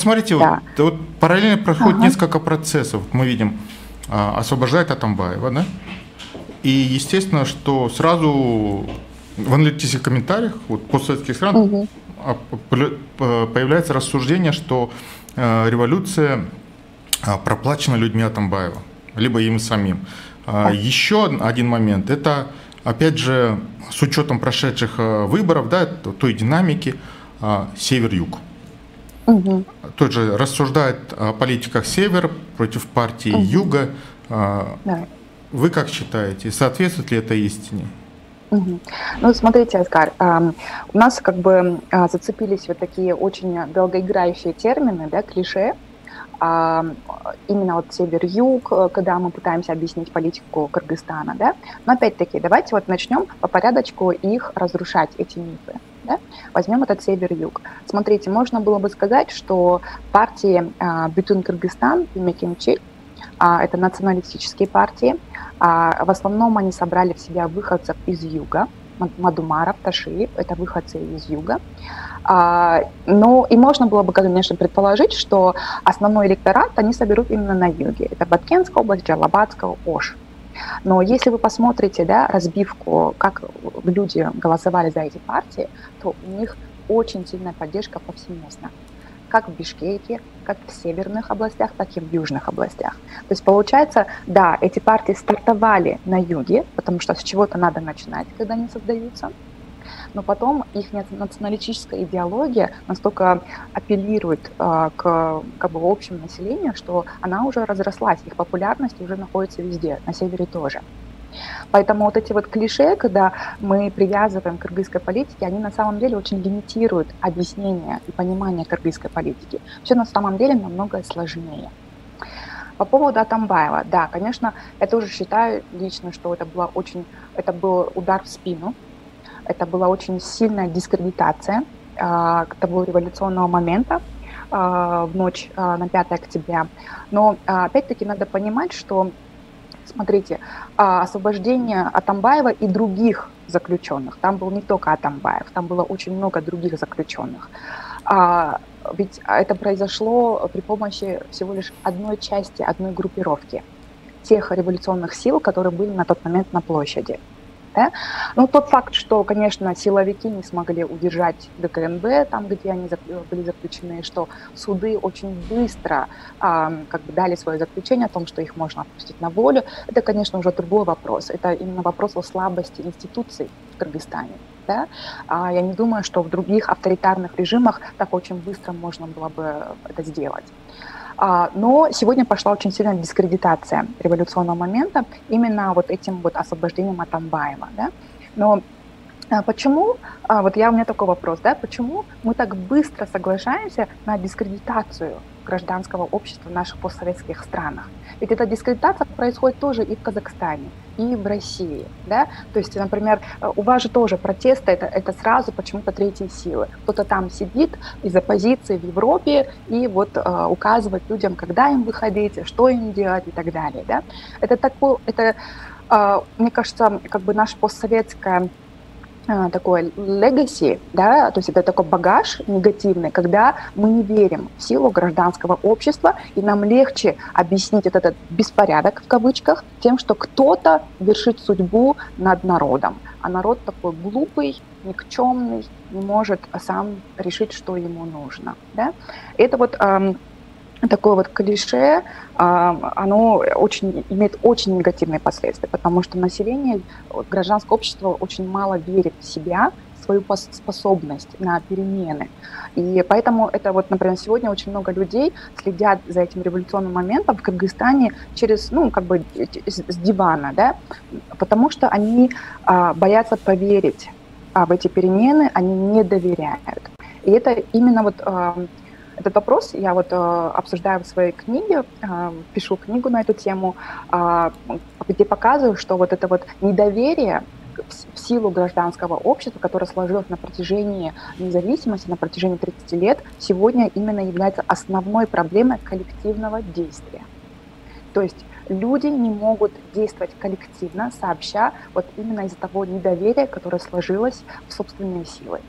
Смотрите, да. вот, вот параллельно проходит ага. несколько процессов. Мы видим, а, освобождает Атамбаева, да? И естественно, что сразу в аналитических комментариях вот, постсоветских стран угу. появляется рассуждение, что э, революция а, проплачена людьми Атамбаева, либо им самим. А, еще один момент – это, опять же, с учетом прошедших выборов, да, той динамики, север-юг. Угу. Тот же рассуждает о политиках север против партии угу. юга. Да. Вы как считаете, соответствует ли это истине? Угу. Ну, смотрите, Оскар, э, у нас как бы э, зацепились вот такие очень долгоиграющие термины, да, клише, э, именно вот север-юг, когда мы пытаемся объяснить политику Кыргызстана, да. Но опять-таки, давайте вот начнем по порядочку их разрушать, эти мифы. Да? Возьмем этот север-юг. Смотрите, можно было бы сказать, что партии э, Бютун Кыргызстан и Мекимчи а, это националистические партии. А, в основном они собрали в себя выходцев из юга, Мадумаров, Ташиев, это выходцы из юга. А, ну и можно было бы, конечно, предположить, что основной электорат они соберут именно на юге. Это Баткенская область, Джалабадская, Ош. Но если вы посмотрите да, разбивку, как люди голосовали за эти партии, то у них очень сильная поддержка повсеместно как в Бишкеке, как в северных областях, так и в южных областях. То есть получается, да, эти партии стартовали на юге, потому что с чего-то надо начинать, когда они создаются, но потом их националистическая идеология настолько апеллирует э, к как бы, общему населению, что она уже разрослась, их популярность уже находится везде, на севере тоже. Поэтому вот эти вот клише, когда мы привязываем к кыргызской политике, они на самом деле очень лимитируют объяснение и понимание кыргызской политики. Все на самом деле намного сложнее. По поводу Атамбаева, да, конечно, я тоже считаю лично, что это, была очень, это был удар в спину, это была очень сильная дискредитация э, того революционного момента э, в ночь э, на 5 октября. Но э, опять-таки надо понимать, что Смотрите, а, освобождение Атамбаева и других заключенных. Там был не только Атамбаев, там было очень много других заключенных. А, ведь это произошло при помощи всего лишь одной части, одной группировки тех революционных сил, которые были на тот момент на площади. Да? Ну, тот факт, что, конечно, силовики не смогли удержать ДКНБ, там, где они были заключены, что суды очень быстро а, как бы дали свое заключение о том, что их можно отпустить на волю, это, конечно, уже другой вопрос. Это именно вопрос о слабости институций в Кыргызстане. Да? А я не думаю, что в других авторитарных режимах так очень быстро можно было бы это сделать. А, но сегодня пошла очень сильная дискредитация революционного момента именно вот этим вот освобождением Атамбаева. Да? Но а, Почему, а, вот я у меня такой вопрос, да, почему мы так быстро соглашаемся на дискредитацию гражданского общества в наших постсоветских странах? Ведь эта дискредитация происходит тоже и в Казахстане, и в России, да, то есть, например, у вас же тоже протесты, это, это сразу почему-то третьи силы. Кто-то там сидит из оппозиции в Европе и вот э, указывает людям, когда им выходить, что им делать и так далее, да. Это такое, это, э, мне кажется, как бы наша постсоветская такой legacy, да, то есть это такой багаж негативный, когда мы не верим в силу гражданского общества, и нам легче объяснить этот, этот беспорядок в кавычках тем, что кто-то вершит судьбу над народом, а народ такой глупый, никчемный, не может сам решить, что ему нужно. Да? Это вот эм, такое вот клише, а, оно очень, имеет очень негативные последствия, потому что население, гражданское общество очень мало верит в себя, свою способность на перемены. И поэтому это вот, например, сегодня очень много людей следят за этим революционным моментом в Кыргызстане через, ну, как бы с дивана, да, потому что они а, боятся поверить а, в эти перемены, они не доверяют. И это именно вот этот вопрос я вот э, обсуждаю в своей книге, э, пишу книгу на эту тему, э, где показываю, что вот это вот недоверие в силу гражданского общества, которое сложилось на протяжении независимости, на протяжении 30 лет, сегодня именно является основной проблемой коллективного действия. То есть люди не могут действовать коллективно, сообща, вот именно из-за того недоверия, которое сложилось в собственные силы.